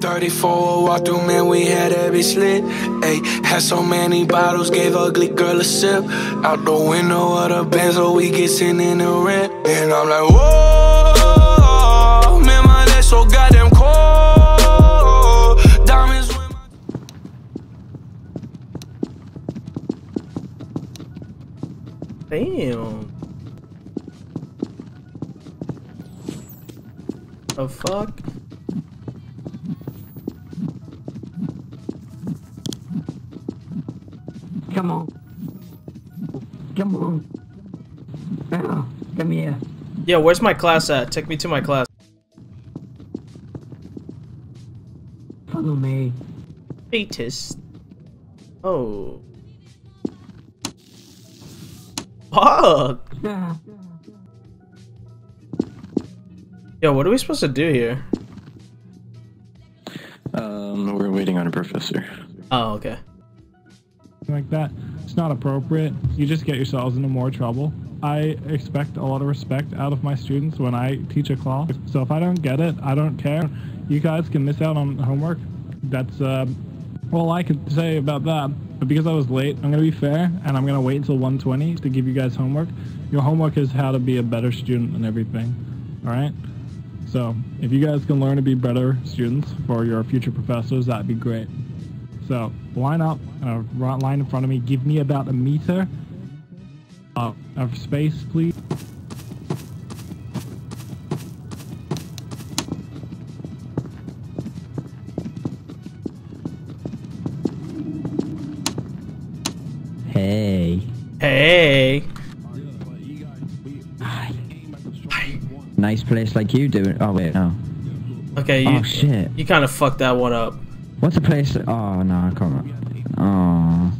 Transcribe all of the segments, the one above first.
34 walk through, man, we had every slit. Ayy, had so many bottles, gave ugly girl a sip. Out the window of the Benz, so we get sitting in the rent. And I'm like, whoa, man, my neck so goddamn cold. Diamonds with my Damn. The fuck? Come on. Come on. Ah, come here. Yeah, where's my class at? Take me to my class. Follow me. Fetus. Oh. Fuck! Ah. Yo, what are we supposed to do here? Um, we're waiting on a professor. Oh, okay. Like that. It's not appropriate. You just get yourselves into more trouble. I expect a lot of respect out of my students when I teach a class. So if I don't get it, I don't care. You guys can miss out on homework. That's uh, all I can say about that. But because I was late, I'm gonna be fair and I'm gonna wait until 120 to give you guys homework. Your homework is how to be a better student and everything. All right. So if you guys can learn to be better students for your future professors, that'd be great. So line up, uh, right line in front of me. Give me about a meter uh, of space, please. Hey. Hey! Nice place like you do. It. Oh wait, no. Okay, you, Oh shit. you kind of fucked that one up. What's a place? Oh no, I can't. remember. Oh.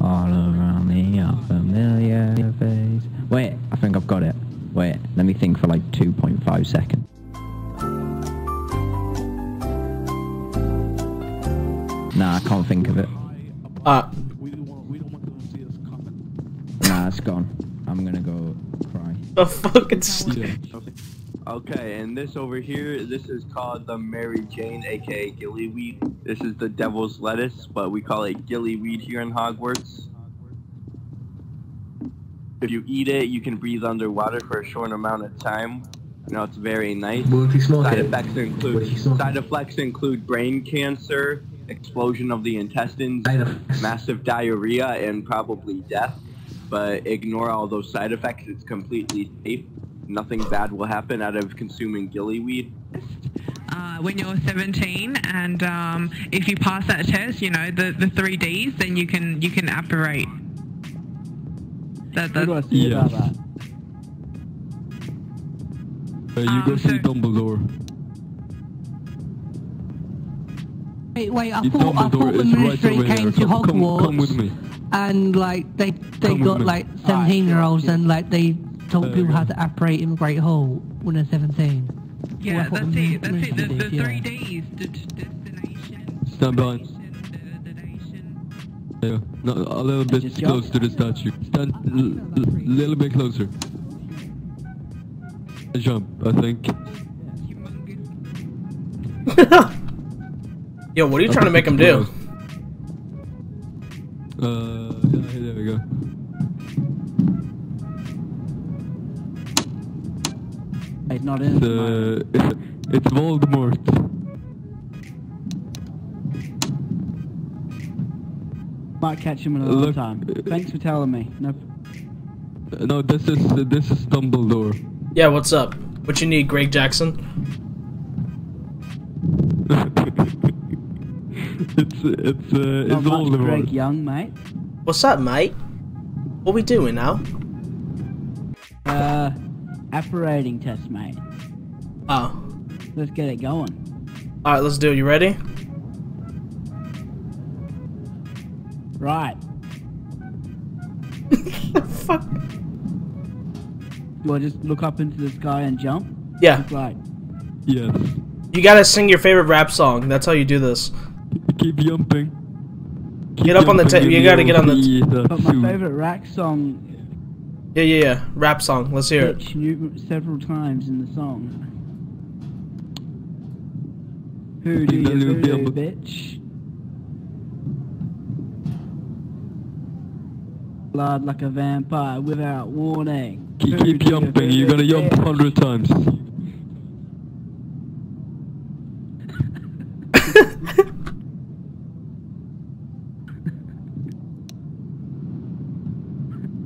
All around me, a familiar face. Wait, I think I've got it. Wait, let me think for like 2.5 seconds. Nah, I can't think of it. Uh, Nah, it's gone. I'm gonna go cry. the fuck? Okay, and this over here, this is called the Mary Jane, aka gillyweed. This is the devil's lettuce, but we call it gillyweed here in Hogwarts. If you eat it, you can breathe underwater for a short amount of time. You know, it's very nice. What if you smoke Side it? effects include side effects include brain cancer, explosion of the intestines, massive diarrhea, and probably death. But ignore all those side effects. It's completely safe. Nothing bad will happen out of consuming gillyweed. uh, when you're 17, and um, if you pass that test, you know the, the three Ds, then you can you can apparate. That, What do I that's, Yeah. about that? Uh, you Um, go see so- Dumbledore. Wait, wait, I It's thought, I thought the It's right ministry came here. to Come, come, Hogwarts come with me. and like they they Come got like 17 year olds and like they taught Uh, people how to apparate in Great Hall when they're 17. yeah, Well, I thought that's it. That's it. The, ministry the did, three yeah. Ds: d- d- destination, Stand by. destination, destination. Yeah, no, a little bit just close to the statue. Stand a little bit closer. Jump, I think. Yo, what are you I trying to make him do? Uh, not in It's, it. uh, it's Voldemort. Might catch him another Look, time. Thanks for telling me. No, No, this is uh, this is Dumbledore. Yeah, what's up? What you need, Greg Jackson? it's it's uh, not it's much Greg Young, mate. What's up, mate? What we doing now? Apparating test, mate. Oh, Let's get it going. all right, let's do it. You ready? Right. Fuck. Do I just look up into the sky and jump? Yeah, Right. Yes. you gotta sing your favorite rap song. That's how you do this. Keep jumping. Keep Get up on the jumping ta- in you gotta get on the t- old But my favorite rap song Yeah, yeah, yeah. Rap song. Let's hear it. pitched several times in the song. Who do you you'll voodoo, bitch? Blood like a vampire without warning. Keep, keep jumping. You're gonna jump bitch? hundred times.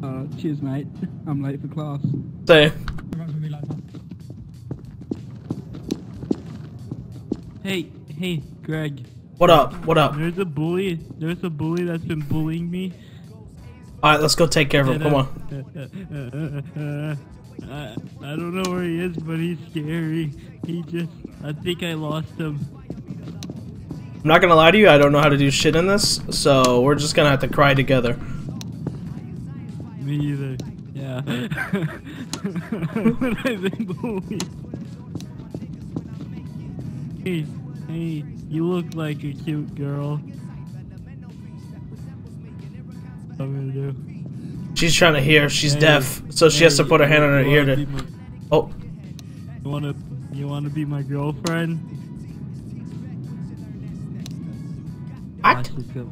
Oh, cheers, mate. I'm late for class. Say, Hey, hey, Greg. what up? What up? There's a bully. There's a bully that's been bullying me. All right, let's go take care of him. Come on. I, I don't know where he is, but he's scary. He just, I think I lost him. I'm not gonna lie to you. I don't know how to do shit in this, so we're just gonna have to cry together. Me either. Yeah. but I've been bullied. Hey, hey, you look like a cute girl. What I'm gonna do? She's trying to hear. She's Hey, deaf, so she has to put her hand on her ear wanna my- Oh, You wanna, you wanna be my girlfriend? What? Watch this go.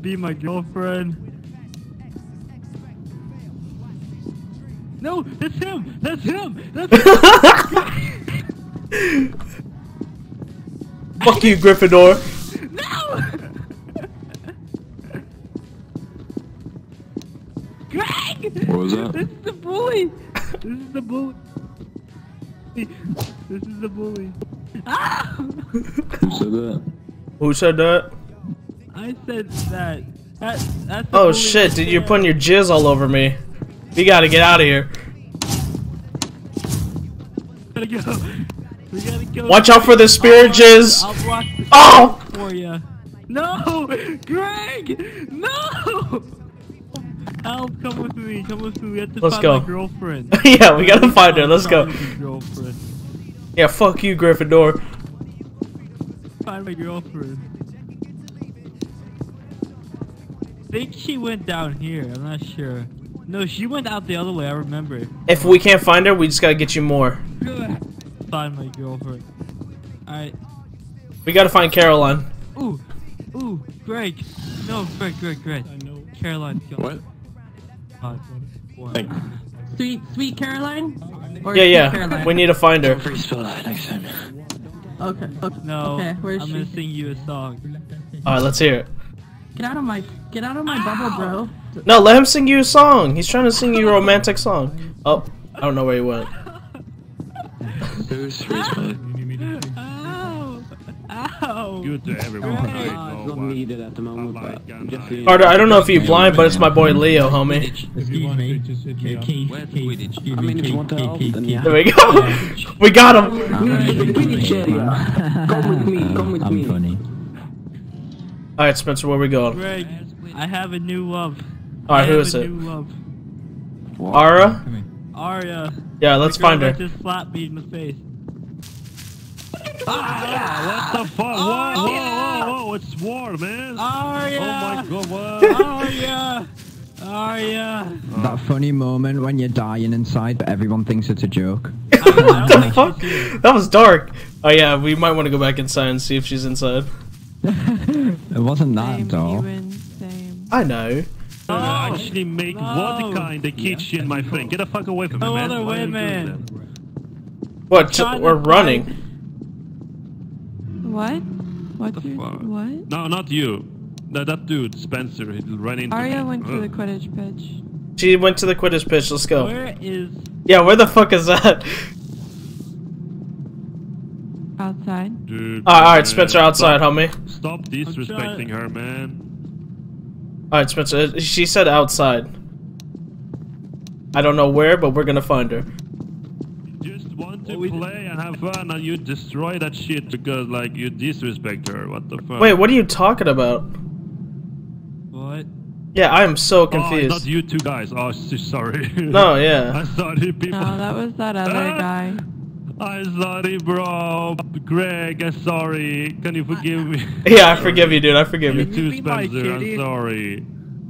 Be my girlfriend. No, that's him. That's him. That's him. fuck you, Gryffindor. No! Greg! What was that? This is the bully. This is the bully. This is the bully. Ah! Who said that? Who said that? I said that. that that's Oh shit, right dude, you're putting your jizz all over me. We gotta get out of here. gotta go. We gotta go. Watch out for the jizz. I'll block the Oh! for you. No, Greg, no. Help! Come with me. Come with me. We have to Let's find go. my girlfriend. yeah, we gotta find her. Let's go. Girlfriend. Yeah, fuck you, Gryffindor. Find my girlfriend. I think she went down here. I'm not sure. No, she went out the other way. I remember. If we can't find her, we just gotta get you more. Find my girlfriend. Alright. We gotta find Caroline. Ooh, ooh, Greg. No, Greg, Greg, Greg. Caroline. What? God. What? Thank Sweet, sweet Caroline? Or Yeah, yeah. Caroline? We need to find her. Please spell that next time. Okay, okay. No, Okay, where's I'm she? gonna sing you a song. Alright, let's hear it. Get out of my, get out of my bubble, bro. No, let him sing you a song. He's trying to sing you a romantic song. Oh, I don't know where he went. Who's respect? Ow! Ow! Good to everyone. Greg. I it's not needed at the moment, but like and just I- so you Carter, I don't know if you're blind, but it's my boy Leo, homie. Excuse me. Keith, Keith, I mean, if you want to help, then yeah. There we go. We got him. Quidditch. Come with me. Come with I'm me. Funny. Alright, Spencer, where we going? Greg, I have a new love. Alright, I who have is a it? New love. Ara? Arya. Yeah, let's the find her. that Just slapped me in the face. Ah, what the fuck? Whoa, whoa, whoa, whoa, it's war, man. Arya. Oh my god, what? Arya. Arya. That funny moment when you're dying inside, but everyone thinks it's a joke. what the fuck? That was dark. Oh yeah, we might want to go back inside and see if she's inside. It wasn't that Same, dull. Ewan, same. I know. You actually make No. vodka in the kitchen, my friend. Get the fuck away from me, No man. other Why are you women. What? Trying We're to running. What? What? the you- fuck? What? No, not you. No, that dude, Spencer, he ran into Arya me. went to the Ugh. Quidditch pitch. She went to the Quidditch pitch. Let's go. Where is Yeah, where the fuck is that? Outside. Dude, All right, man, Spencer, outside, stop, homie. Stop disrespecting her, man. All right, Spencer. Uh, she said outside. I don't know where, but we're gonna find her. Just want to play and have fun, and you destroy that shit because, like, you disrespect her. What the fuck? Wait, what are you talking about? what? Yeah, I am so Oh, not confused. you two guys. Oh, sorry. No, yeah. I thought sorry, people. No, that was that other ah! guy. I'm sorry, bro. Greg, I'm sorry. Can you forgive me? Yeah, I forgive you, dude. I forgive You you. too, Spencer. I'm sorry.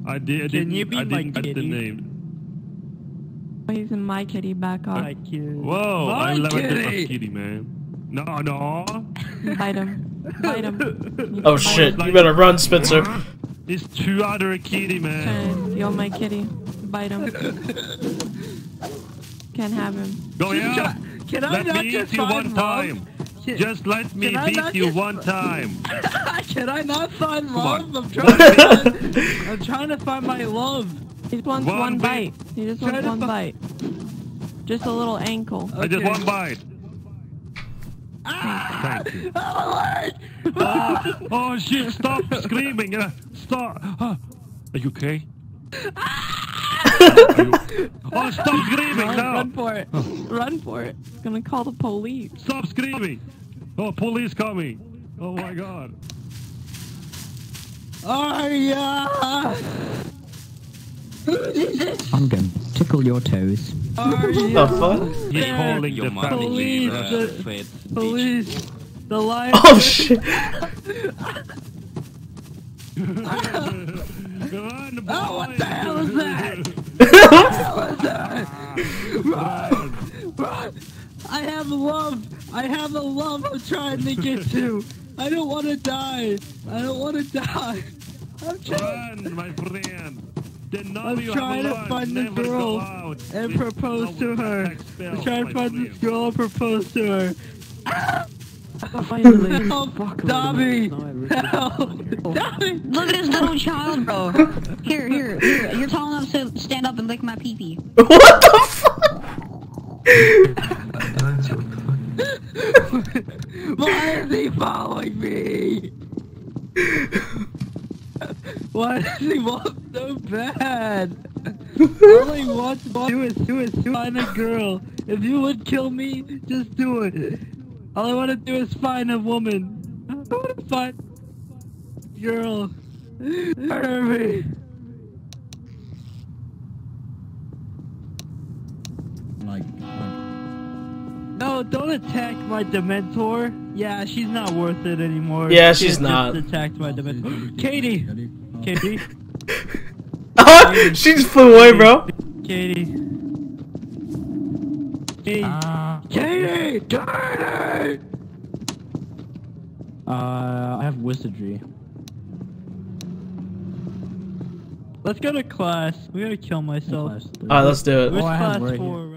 I did. I Can didn't. you be I my didn't get the kitty? name. He's in my kitty back off. My kid. Whoa! My I'm Lavender kitty. Kitty, man. No, no. Bite him. Bite him. Oh shit! You better run, Spencer. It's two other kitty, man. Trying to steal my kitty. Bite him. Can't have him. Go here. Can I let not me just eat you one mom? time. Can- Just let me beat you just- one time. Can I not find on. love? I'm trying. To, I'm trying to find my love. He just wants One one, bite. bite. He just wants one bite. Just a little ankle. I just one bite. Ah! Thank you. Oh, Oh, oh shit! Stop screaming! Uh, stop! Uh, are you okay? Are you- Oh, stop screaming Run, now! run for it. Run for it. It's gonna call the police. Stop screaming! Oh, police coming! Oh my god! Arya! I'm gonna tickle your toes. Arya! The fuck? He's There. calling the family. Police! The, police! The lion! Oh shit! Oh, what the hell is that? What the hell is that? Run! Run! I have a love! I have a love I'm trying to get to! I don't want to die! I don't want to die! I'm trying, Run, my friend! I'm trying to find the girl and propose to her. I'm trying to find this girl and propose to her. Finally. Help! Dobby! Help! Dobby! Look at this little child, bro. Here, here, here. You're tall enough to stand up and lick my pee pee. What the fuck? Why is he following me? Why does he want so bad? All he wants to do is do is find a girl. If you would kill me, just do it. All I want to do is find a woman. I want to find a girl. Murder me. Like, No, don't attack my Dementor. Yeah, she's not worth it anymore. Yeah, She she's just not. attacked my Dementor. Katie! Katie! Oh, she just flew away, bro. Katie! Katie! Katie! Katie! Uh, I have wizardry. Let's go to class. We gotta kill myself. Alright, let's do it. Which Oh, I have class right for?